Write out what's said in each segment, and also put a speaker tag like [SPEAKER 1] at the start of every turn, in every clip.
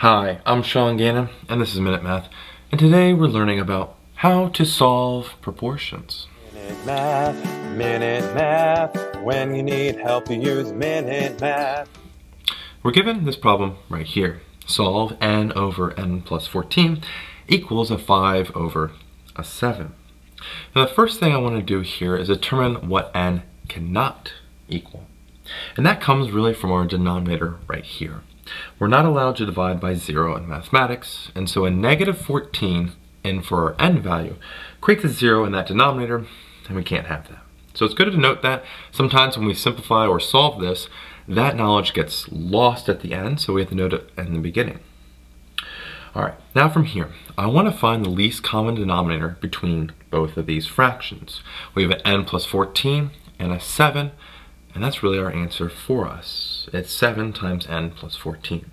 [SPEAKER 1] Hi, I'm Sean Gannon, and this is Minute Math, and today we're learning about how to solve proportions.
[SPEAKER 2] Minute Math, Minute Math, when you need help you use Minute Math.
[SPEAKER 1] We're given this problem right here. Solve n over n plus 14 equals a 5 over a 7. Now the first thing I want to do here is determine what n cannot equal. And that comes really from our denominator right here. We're not allowed to divide by zero in mathematics, and so a negative 14 in for our n value creates a zero in that denominator, and we can't have that. So it's good to note that sometimes when we simplify or solve this, that knowledge gets lost at the end, so we have to note it in the beginning. All right, now from here, I want to find the least common denominator between both of these fractions. We have an n plus 14 and a 7, and that's really our answer for us. It's 7 times n plus 14.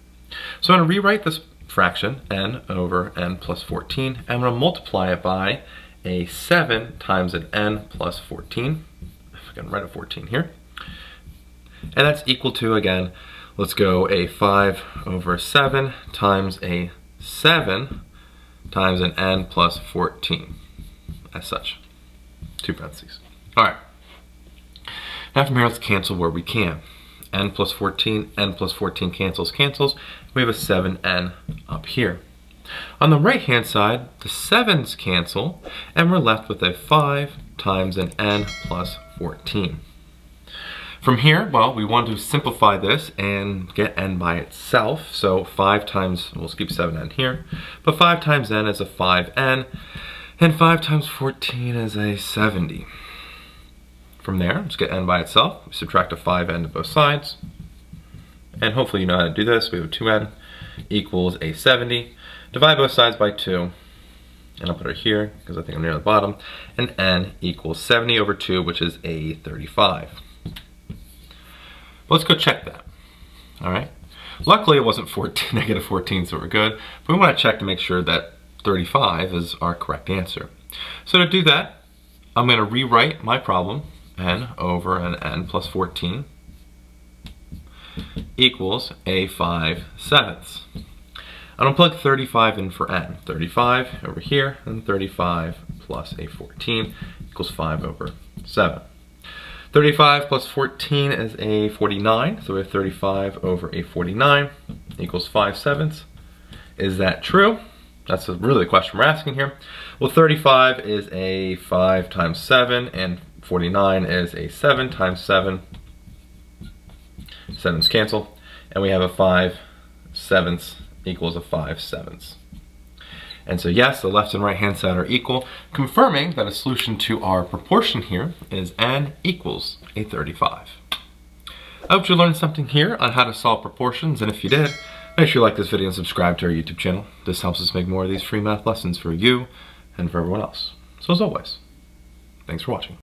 [SPEAKER 1] So I'm going to rewrite this fraction, n over n plus 14, and I'm going to multiply it by a 7 times an n plus 14. If I can write a 14 here. And that's equal to, again, let's go a 5 over 7 times a 7 times an n plus 14, as such. Two parentheses. All right. Here, let's cancel where we can. n plus 14, n plus 14 cancels, cancels. We have a 7n up here. On the right-hand side, the 7's cancel, and we're left with a 5 times an n plus 14. From here, well, we want to simplify this and get n by itself. So 5 times, we'll keep 7n here, but 5 times n is a 5n, and 5 times 14 is a 70. From there, let's get n by itself. We subtract a 5n to both sides. And hopefully you know how to do this. We have 2n equals a 70. Divide both sides by 2. And I'll put it here because I think I'm near the bottom. And n equals 70 over 2, which is a 35. Let's go check that. All right. Luckily, it wasn't 14, negative 14, so we're good. But we want to check to make sure that 35 is our correct answer. So to do that, I'm going to rewrite my problem n over an n plus 14 equals a 5 sevenths. I'm going to plug 35 in for n. 35 over here, and 35 plus a 14 equals 5 over 7. 35 plus 14 is a 49, so we have 35 over a 49 equals 5 sevenths. Is that true? That's really the question we're asking here. Well, 35 is a 5 times 7, and 49 is a 7 times 7. 7's cancel. And we have a 5 sevenths equals a 5 sevenths. And so yes, the left and right hand side are equal, confirming that a solution to our proportion here is n equals a 35. I hope you learned something here on how to solve proportions, and if you did, make sure you like this video and subscribe to our YouTube channel. This helps us make more of these free math lessons for you and for everyone else. So as always, thanks for watching.